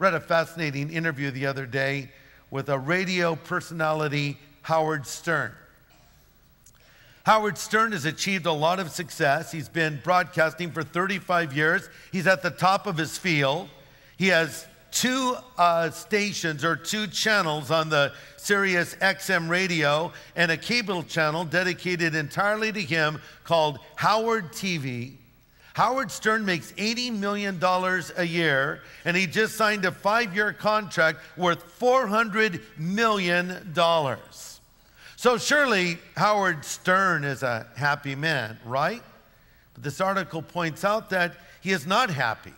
Read a fascinating interview the other day with a radio personality, Howard Stern. Howard Stern has achieved a lot of success. He's been broadcasting for 35 years. He's at the top of his field. He has two uh, stations or two channels on the Sirius XM radio and a cable channel dedicated entirely to him called Howard TV. Howard Stern makes $80 million a year, and he just signed a five year contract worth $400 million. So surely Howard Stern is a happy man, right? But this article points out that he is not happy.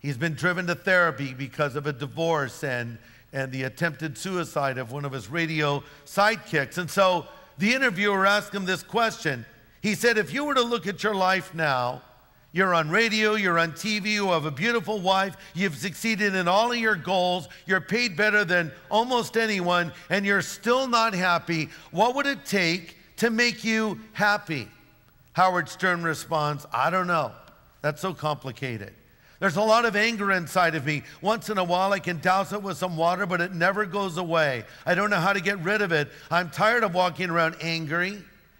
He's been driven to therapy because of a divorce and, and the attempted suicide of one of his radio sidekicks. And so the interviewer asked him this question. He said, If you were to look at your life now, you're on radio, you're on TV, you have a beautiful wife, you've succeeded in all of your goals, you're paid better than almost anyone, and you're still not happy. What would it take to make you happy? Howard Stern responds, I don't know. That's so complicated. There's a lot of anger inside of me. Once in a while, I can douse it with some water, but it never goes away. I don't know how to get rid of it. I'm tired of walking around angry.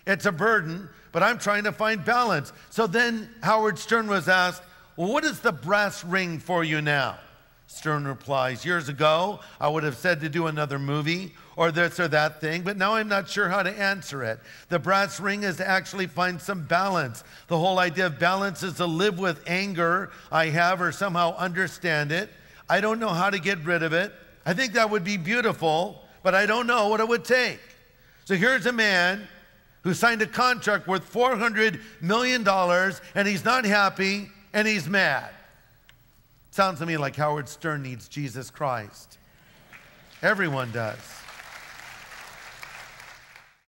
It's a burden, but I'm trying to find balance. So then Howard Stern was asked, Well, what is the brass ring for you now? Stern replies, Years ago, I would have said to do another movie or this or that thing, but now I'm not sure how to answer it. The brass ring is to actually find some balance. The whole idea of balance is to live with anger I have or somehow understand it. I don't know how to get rid of it. I think that would be beautiful, but I don't know what it would take. So here's a man who signed a contract worth $400 million and he's not happy and he's mad. Sounds to me like Howard Stern needs Jesus Christ. Everyone does.